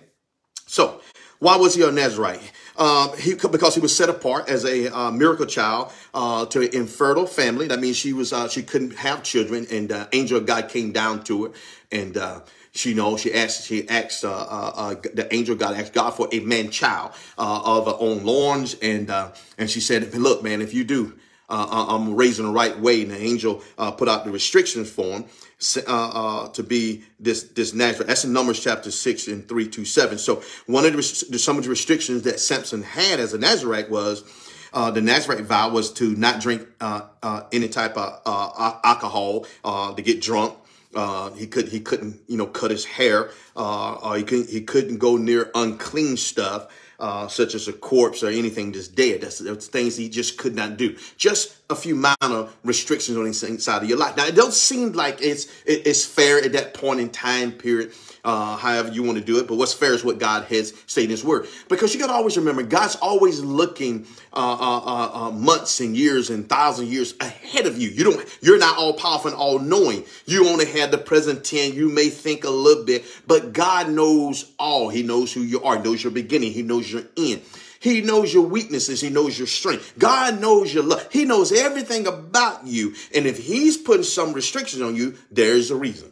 So why was he a Nazarite? Uh, he because he was set apart as a uh, miracle child uh, to an infertile family. That means she was uh, she couldn't have children, and uh, angel of God came down to her, and uh, she knows she asked she asked the angel God asked God for a man child of her own loins, and and she said, "Look, man, if you do." I'm raising the right way, and the angel put out the restrictions for him uh, uh, to be this this natural. That's in Numbers chapter six and three to seven. So one of the some of the restrictions that Samson had as a Nazarite was. Uh, the Nazarite vow was to not drink uh, uh, any type of uh, alcohol to get drunk. he could he couldn't you know cut his hair. he couldn't he couldn't go near unclean stuff uh, such as a corpse or anything just dead. That's, that's, things he just could not do. Just a few minor restrictions on the inside of your life. Now, it don't seem like it's it, it's fair at that point in time period uh, however you want to do it. But what's fair is what God has stated in His Word. Because you got to always remember, God's always looking uh, uh, uh, uh months and years and thousand years ahead of you. You don't. You're not all powerful and all knowing. You only have the present tense. You may think a little bit, but God knows all. He knows who you are. He knows your beginning. He knows your end. He knows your weaknesses. He knows your strength. God knows your love. He knows everything about you. And if he's putting some restrictions on you, there's a reason.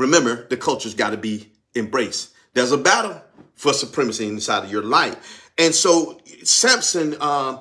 Remember, the culture's got to be embraced. There's a battle for supremacy inside of your life. And so Samson, um,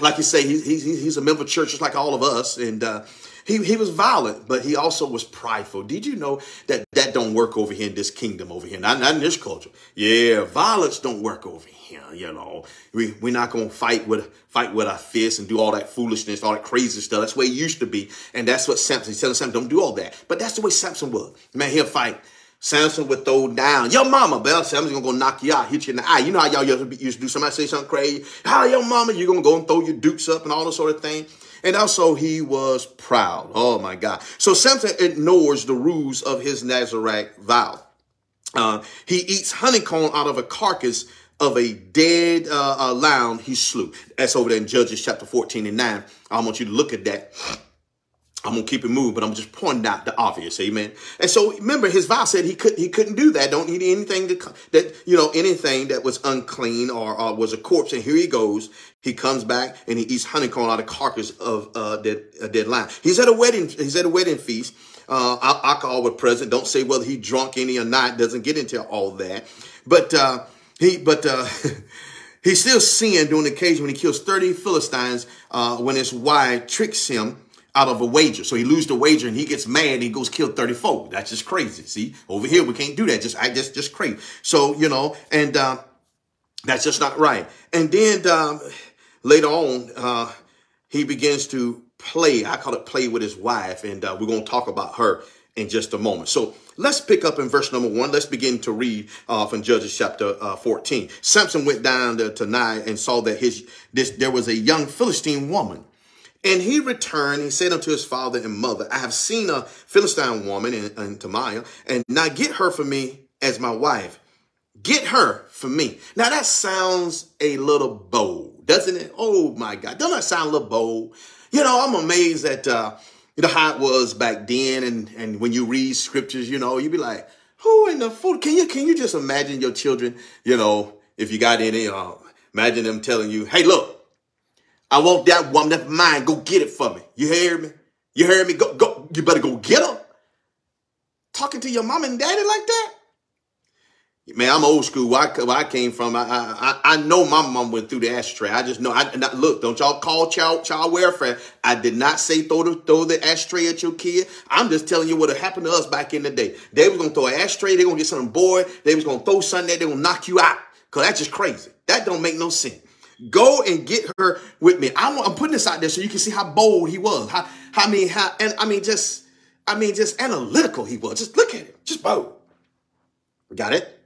like you say, he's, a member of church just like all of us. And uh, he, he was violent, but he also was prideful. Did you know that that don't work over here in this kingdom over here? Not, not in this culture. Yeah, violence don't work over here. You know, we, we're not going to fight with, fight with our fists and do all that foolishness, all that crazy stuff. That's the way it used to be. And that's what Samson, he's telling Samson, don't do all that. But that's the way Samson was. Man, he'll fight. Samson would throw down. Your mama, Bell. Samson's gonna go knock you out, hit you in the eye. You know how y'all used to do somebody say something crazy. How your mama, you're gonna go and throw your dukes up and all this sort of thing. And also he was proud. Oh my God. So Samson ignores the rules of his Nazarite vow. Uh, he eats honeycomb out of a carcass of a dead uh, uh, lamb he slew. That's over there in Judges chapter 14 and 9. I want you to look at that. I'm gonna keep it moving, but I'm just pointing out the obvious, amen. And so remember, his vow said he could he couldn't do that. Don't eat anything that that you know anything that was unclean or, was a corpse. And here he goes. He comes back and he eats honeycomb out of carcass of uh, dead a dead lion. He's at a wedding. He's at a wedding feast. Uh, alcohol was present. Don't say whether he drunk any or not. Doesn't get into all that. But uh, he but. Uh, He still sinned during the occasion when he kills 30 Philistines uh, when his wife tricks him out of a wager. So he loses the wager and he gets mad and he goes kill 34. That's just crazy. See, over here, we can't do that. Just, I just, just crazy. So, you know, and, uh, that's just not right. And then, um, later on, uh, he begins to play. I call it play with his wife. And, uh, we're going to talk about her in just a moment. So let's pick up in verse number one. Let's begin to read uh, from Judges chapter uh, 14. Samson went down to Timnah and saw that his this there was a young Philistine woman. And he returned, he said unto his father and mother, I have seen a Philistine woman in, in Timnah, and now get her for me as my wife. Get her for me. Now that sounds a little bold, doesn't it? Oh my God. Doesn't that sound a little bold? You know, I'm amazed at uh, you know how it was back then, and and when you read scriptures, you know, you'd be like, who in the fool? Can you can you just imagine your children? You know, if you got any, uh, imagine them telling you, hey, look, I want that woman. That's mine. Go get it for me. You hear me? You hear me? Go go. You better go get her. Talking to your mom and daddy like that. Man, I'm old school. Where I, where I came from, I, I I know my mom went through the ashtray. I just know. I look. Don't y'all call child child welfare. I did not say throw the throw the ashtray at your kid. I'm just telling you what happened to us back in the day. They was gonna throw an ashtray. They gonna get something bored. They was gonna throw something there. They gonna knock you out. Cause that's just crazy. That don't make no sense. Go and get her with me. I am putting this out there so you can see how bold he was. How, how I mean, how and I mean just I mean just analytical he was. Just look at him. Just bold. Got it?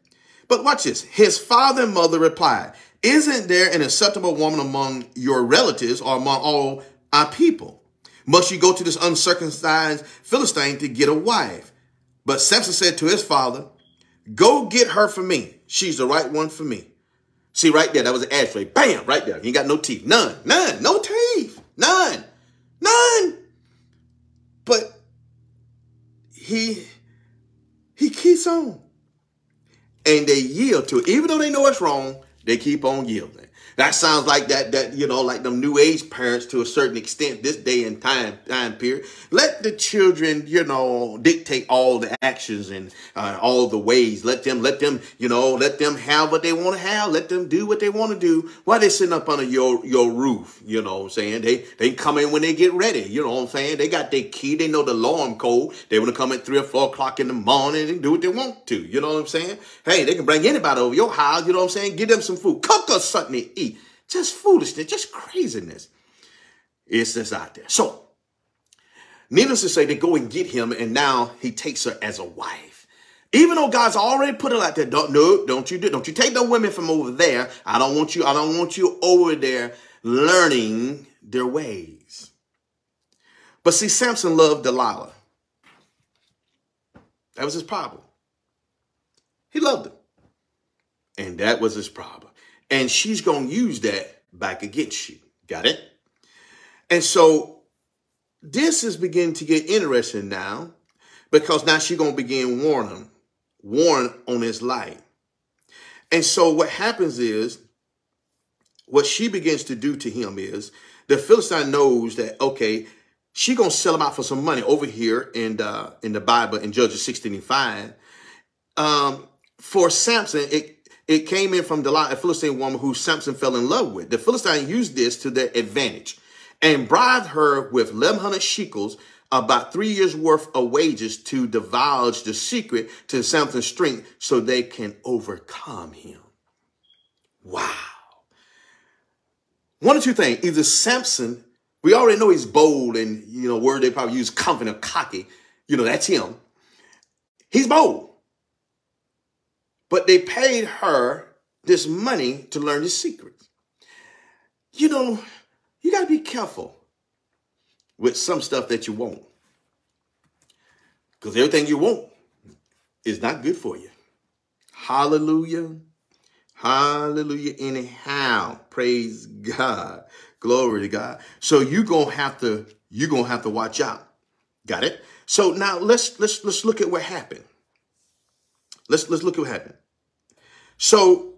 But watch this. His father and mother replied, Isn't there an acceptable woman among your relatives or among all our people? Must you go to this uncircumcised Philistine to get a wife? But Samson said to his father, Go get her for me. She's the right one for me. See, right there, that was an ashtray. Bam, right there. He ain't got no teeth. None. None. No teeth. None. None. But he he keeps on and they yield to it. Even though they know it's wrong, they keep on yielding. That sounds like that, that, you know, like them new age parents to a certain extent this day and time, time period. Let the children, you know, dictate all the actions and uh, all the ways. Let them, let them, you know, let them have what they want to have. Let them do what they want to do while they sitting up under your, your roof. You know what I'm saying? They, they come in when they get ready. You know what I'm saying? They got their key. They know the alarm code. They want to come at three or four o'clock in the morning and do what they want to. You know what I'm saying? Hey, they can bring anybody over your house. You know what I'm saying? Give them some food. Cook us something to eat. Just foolishness, just craziness. It's just out there. So, needless to say, they go and get him, and now he takes her as a wife. Even though God's already put it out there, don't no, don't you do, don't you take the women from over there. I don't want you, I don't want you over there learning their ways. But see, Samson loved Delilah. That was his problem. He loved her. And that was his problem. And she's going to use that back against you. Got it? And so this is beginning to get interesting now because now she's going to begin warning, warn on his life. And so what happens is, what she begins to do to him is, the Philistine knows that, okay, she going to sell him out for some money over here in, uh, in the Bible in Judges 16 and 5. Um, for Samson, it, it came in from Delilah, a Philistine woman who Samson fell in love with. The Philistine used this to their advantage and bribed her with 1,100 shekels, about three years worth of wages to divulge the secret to Samson's strength so they can overcome him. Wow. One or two things. Either Samson, we already know he's bold and, you know, word they probably use confident, cocky. You know, that's him. He's bold. But they paid her this money to learn the secrets. You know, you got to be careful with some stuff that you want. Because everything you want is not good for you. Hallelujah. Hallelujah. Anyhow, praise God. Glory to God. So you're going to have to, you're going to have to watch out. Got it? So now let's, let's, let's look at what happened. Let's, let's look at what happened. So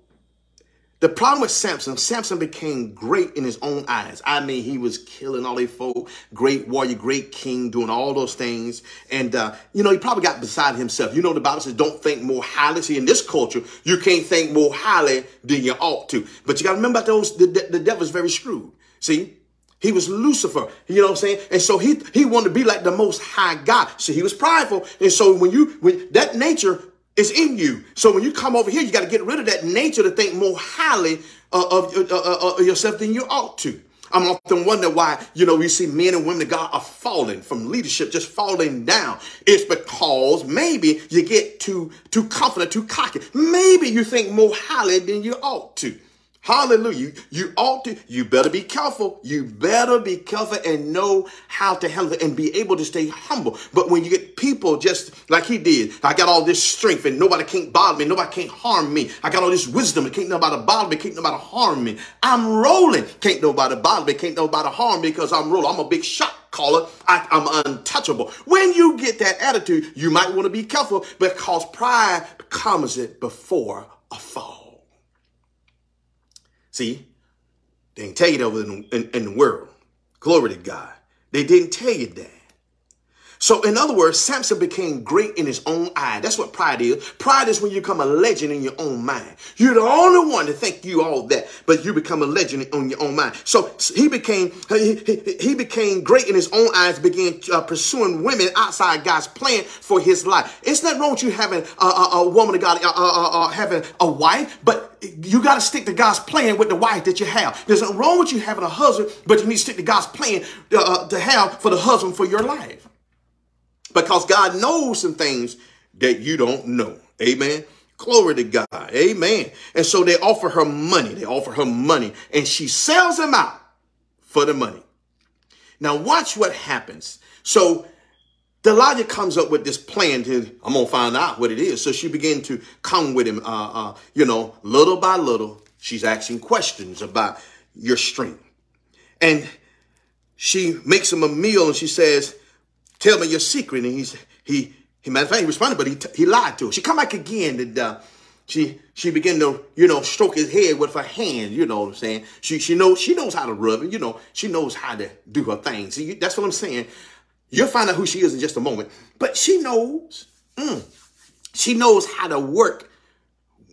the problem with Samson, Samson became great in his own eyes. I mean, he was killing all these folk, great warrior, great king, doing all those things. And, uh, you know, he probably got beside himself. You know, the Bible says, don't think more highly. See, in this culture, you can't think more highly than you ought to. But you got to remember those, the, the, devil's very screwed. See, he was Lucifer, you know what I'm saying? And so he he wanted to be like the most high God. So he was prideful. And so when you when that nature is in you. So when you come over here, you got to get rid of that nature to think more highly uh, of, uh, uh, uh, yourself than you ought to. I'm often wonder why, you know, we see men and women of God are falling from leadership, just falling down. It's because maybe you get too, too confident, too cocky. Maybe you think more highly than you ought to. Hallelujah. You you ought to, you better be careful. You better be careful and know how to handle it and be able to stay humble. But when you get people just like he did, I got all this strength and nobody can't bother me. Nobody can't harm me. I got all this wisdom and can't nobody bother me. Can't nobody harm me. I'm rolling. Can't nobody bother me. Can't nobody harm me because I'm rolling. I'm a big shot caller. I, am untouchable. When you get that attitude, you might want to be careful because pride comes it before a fall. See, they didn't tell you that was in, in, in the world. Glory to God. They didn't tell you that. So, in other words, Samson became great in his own eye. That's what pride is. Pride is when you become a legend in your own mind. You're the only one to think you all that, but you become a legend on your own mind. So he became he, he, he became great in his own eyes, began uh, pursuing women outside God's plan for his life. It's not wrong with you having a, a, a woman of God, uh, uh, uh having a wife, but you got to stick to God's plan with the wife that you have. There's nothing wrong with you having a husband, but you need to stick to God's plan uh, to have for the husband for your life because God knows some things that you don't know. Amen. Glory to God. Amen. And so they offer her money. They offer her money and she sells them out for the money. Now watch what happens. So Delilah comes up with this plan to, I'm going to find out what it is. So she began to come with him, uh, uh, you know, little by little. She's asking questions about your strength. And she makes him a meal and she says, tell me your secret. And he's, he, he, matter of fact, he responded, but he, he lied to her. She come back again and, uh, she, she began to, you know, stroke his head with her hand, you know what I'm saying? She, she knows, she knows how to rub it, you know, she knows how to do her thing. See, that's what I'm saying. You'll find out who she is in just a moment, but she knows, mm, she knows how to work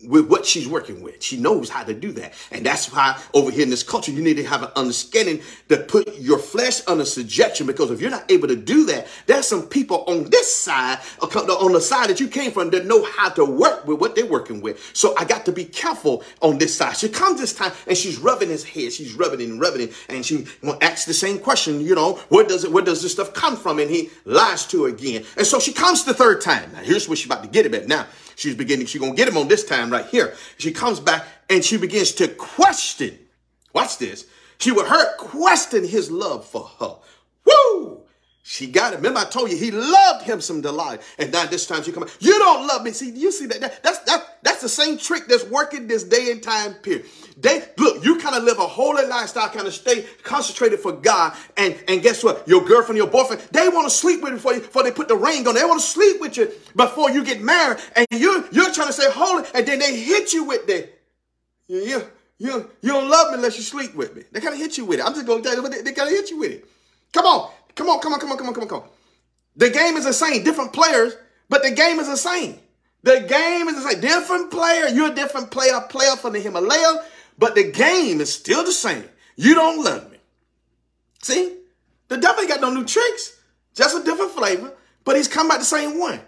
with what she's working with. She knows how to do that. And that's why over here in this culture, you need to have an understanding to put your flesh under subjection because if you're not able to do that, there's some people on this side, on the side that you came from that know how to work with what they're working with. So I got to be careful on this side. She comes this time and she's rubbing his head. She's rubbing it and rubbing it. And she asks the same question, you know, where does it, where does this stuff come from? And he lies to her again. And so she comes the third time. Now here's where she's about to get it at. Now She's beginning, she's going to get him on this time right here. She comes back and she begins to question. Watch this. She would her question his love for her. Woo! She got it. Remember, I told you he loved him some Delilah. And now this time she come, you don't love me. See, you see that, that that's that that's the same trick that's working this day and time period. They look, you kind of live a holy lifestyle, kind of stay concentrated for God. And, and guess what? Your girlfriend, your boyfriend, they want to sleep with you before, you before they put the ring on. They want to sleep with you before you get married. And you you're trying to say holy, and then they hit you with the you you you don't love me unless you sleep with me. They kind of hit you with it. I'm just going to tell you, they, they kind of hit you with it. Come on. Come on, come on, come on, come on, come on, come on. The game is the same, different players, but the game is the same. The game is the same. Different player. You're a different player, player from the Himalaya, but the game is still the same. You don't love me. See? The devil ain't got no new tricks, just a different flavor, but he's come back the same one.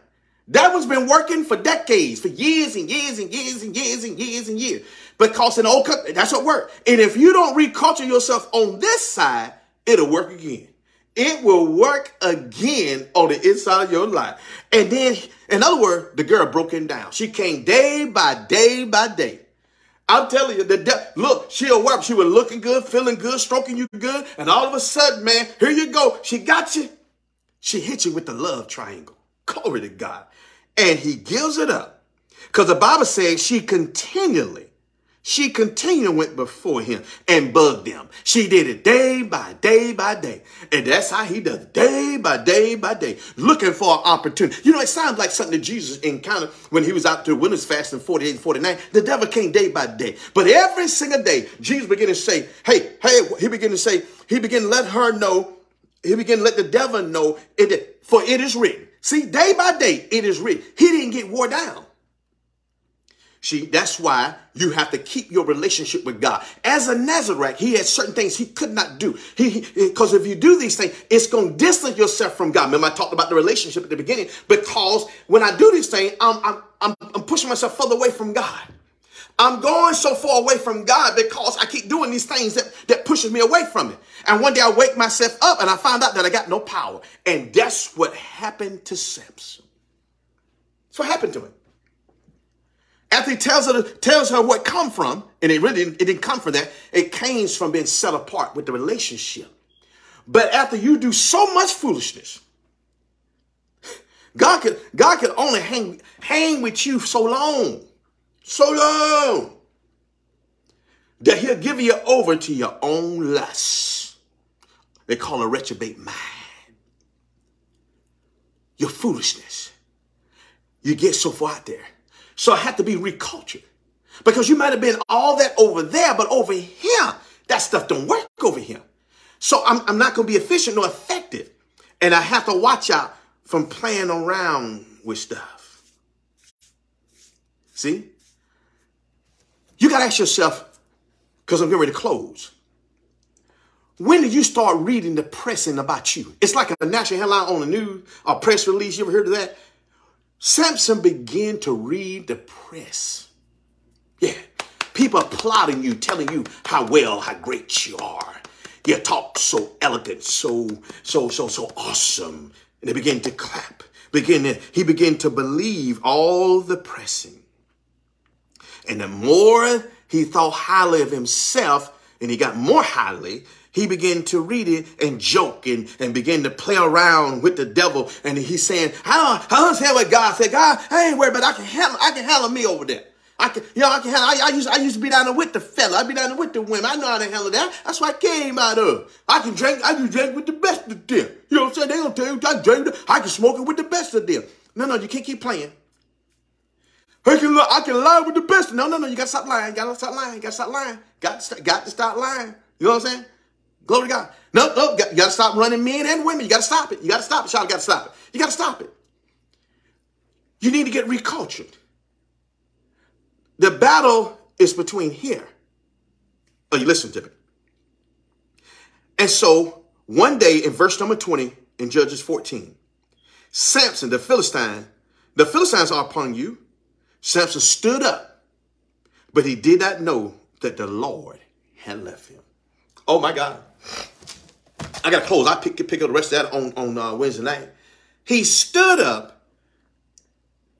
That one's been working for decades, for years and years and years and years and years and years. Because in old country, that's what worked. And if you don't reculture yourself on this side, it'll work again it will work again on the inside of your life. And then, in other words, the girl broke down. She came day by day by day. I'm telling you, the de- look, she'll work. She was looking good, feeling good, stroking you good, and all of a sudden, man, here you go. She got you. She hit you with the love triangle. Glory to God. And he gives it up. Because the Bible says she continually she continued went before him and bugged them. She did it day by day by day. And that's how he does it, day by day by day, looking for an opportunity. You know, it sounds like something that Jesus encountered when he was out to the wilderness fasting 48 and 49. The devil came day by day. But every single day, Jesus began to say, hey, hey, he began to say, he began to let her know, he began to let the devil know, it, for it is written. See, day by day, it is written. He didn't get wore down. See, that's why you have to keep your relationship with God. As a Nazarite, he had certain things he could not do. He because if you do these things, it's going to distance yourself from God. Remember, I talked about the relationship at the beginning. Because when I do these things, I'm, I'm, I'm, I'm pushing myself further away from God. I'm going so far away from God because I keep doing these things that, that pushes me away from it. And one day I wake myself up and I find out that I got no power. And that's what happened to Samson. That's what happened to him. After he tells her, tells her what come from, and it really it didn't come from that, it came from being set apart with the relationship. But after you do so much foolishness, God could God could only hang hang with you so long so long that he'll give you over to your own lusts. They call a reprobate mind. Your foolishness. You get so far out there. So I had to be recultured. Because you might have been all that over there, but over here, that stuff don't work over here. So I'm, I'm not going to be efficient nor effective. And I have to watch out from playing around with stuff. See? You got to ask yourself, because I'm getting ready to close. When did you start reading the pressing about you? It's like a national headline on the news, a press release. You ever heard of that? Samson began to read the press. Yeah. People applauding you, telling you how well, how great you are. You talk so elegant, so, so, so, so awesome. And they begin to clap. Begin to, he began to believe all the pressing. And the more he thought highly of himself, and he got more highly, he began to read it and joke and, and begin to play around with the devil. And he's saying, I don't, I don't understand what God said? God, I ain't worried, but I can handle, I can handle me over there. I can, you know, I can handle, I, I, used, I used to be down there with the fella. I be down there with the women. I know how to handle that. That's what I came out of. I can drink, I can drink with the best of them. You know what I'm saying? They don't tell you I drink, I can smoke it with the best of them. No, no, you can't keep playing. I can, I can lie with the best. No, no, no. You got to stop lying. You got to stop lying. You got to stop lying. Got to, got to stop lying. You know what I'm saying? Glory to God. No, no. You got, to stop running men and women. You got to stop it. You got to stop it. Child, you got to stop it. You got to stop it. You need to get recultured. The battle is between here. Oh, you listen to me. And so one day in verse number 20 in Judges 14, Samson, the Philistine, the Philistines are upon you Samson stood up, but he did not know that the Lord had left him. Oh my God. I got to close. I pick, pick up the rest of that on, on uh, Wednesday night. He stood up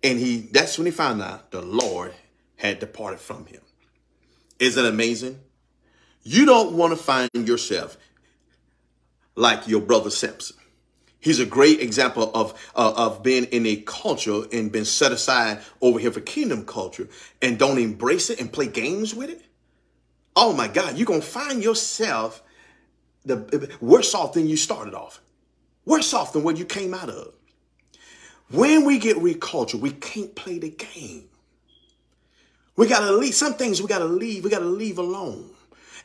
and he that's when he found out the Lord had departed from him. Isn't amazing? You don't want to find yourself like your brother Samson. He's a great example of, uh, of being in a culture and being set aside over here for kingdom culture and don't embrace it and play games with it. Oh my God, you're to find yourself the worse off than you started off. Worse off than what you came out of. When we get recultured, we can't play the game. We got to leave. Some things we got to leave. We got to leave alone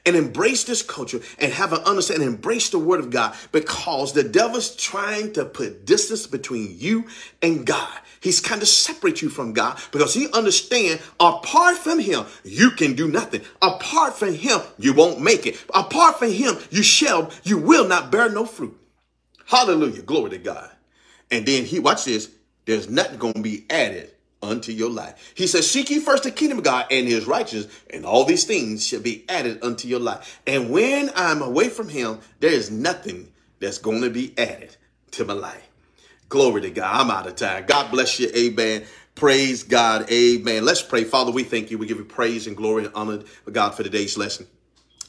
and embrace this culture and have an understanding, embrace the word of God because the devil's trying to put distance between you and God. He's kind of separate you from God because he understands apart from him, you can do nothing. Apart from him, you won't make it. Apart from him, you shall, you will not bear no fruit. Hallelujah. Glory to God. And then he, watch this, there's nothing going to be added unto your life. He says, Seek ye first the kingdom of God and his righteousness, and all these things shall be added unto your life. And when I'm away from him, there is nothing that's going to be added to my life. Glory to God. I'm out of time. God bless you. Amen. Praise God. Amen. Let's pray. Father, we thank you. We give you praise and glory and honor, God, for today's lesson.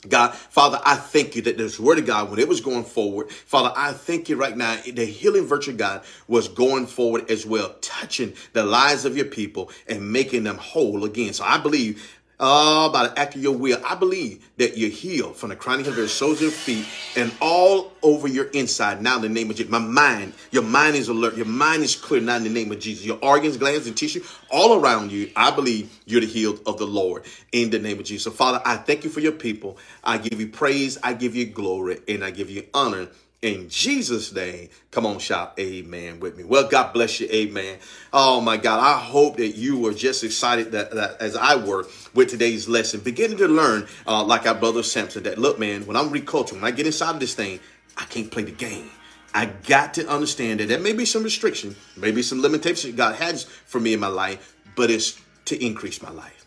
God, Father, I thank you that this word of God, when it was going forward, Father, I thank you right now, the healing virtue God was going forward as well, touching the lives of your people and making them whole again. So I believe Oh, by the act of your will, I believe that you're healed from the crown of your soles of feet, and all over your inside. Now, in the name of Jesus, my mind, your mind is alert. Your mind is clear. Now, in the name of Jesus, your organs, glands, and tissue all around you. I believe you're the healed of the Lord. In the name of Jesus, so Father, I thank you for your people. I give you praise. I give you glory, and I give you honor in Jesus' name, come on, shout amen with me. Well, God bless you, amen. Oh my God, I hope that you were just excited that, that as I were with today's lesson, beginning to learn, uh, like our brother Samson, that look, man, when I'm reculturing, when I get inside of this thing, I can't play the game. I got to understand that there may be some restriction, maybe some limitations God has for me in my life, but it's to increase my life.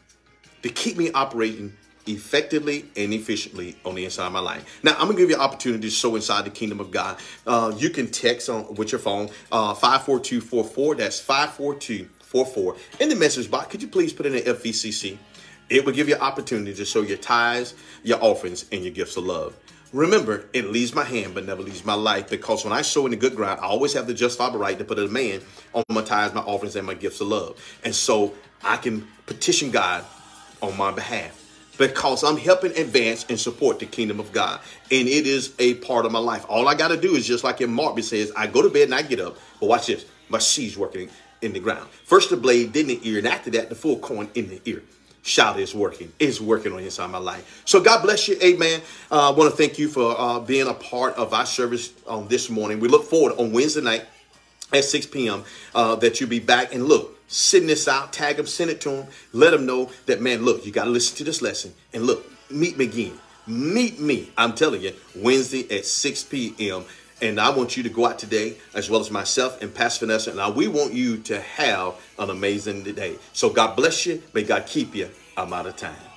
to keep me operating effectively and efficiently on the inside of my life. Now, I'm gonna give you an opportunity to sow inside the kingdom of God. Uh, you can text on with your phone uh, 54244. That's 54244. In the message box, could you please put in an FVCC? It will give you an opportunity to show your tithes, your offerings, and your gifts of love. Remember, it leaves my hand, but never leaves my life. Because when I sow in the good ground, I always have the justifiable right to put a demand on my tithes, my offerings, and my gifts of love. And so I can petition God on my behalf because I'm helping advance and support the kingdom of God. And it is a part of my life. All I got to do is just like in Mark says, I go to bed and I get up. But watch this. My seed's working in the ground. First the blade, then the ear, and after that, the full corn in the ear. Shout is working. It's working on inside my life. So God bless you. Amen. Uh, I want to thank you for uh, being a part of our service on this morning. We look forward on Wednesday night at 6 p.m. Uh, that you'll be back. And look, send this out, tag them, send it to them. Let them know that, man, look, you got to listen to this lesson. And look, meet me again. Meet me, I'm telling you, Wednesday at 6 p.m. And I want you to go out today, as well as myself and Pastor Vanessa. Now, we want you to have an amazing day. So God bless you. May God keep you. I'm out of time.